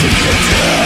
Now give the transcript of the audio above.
to get dead.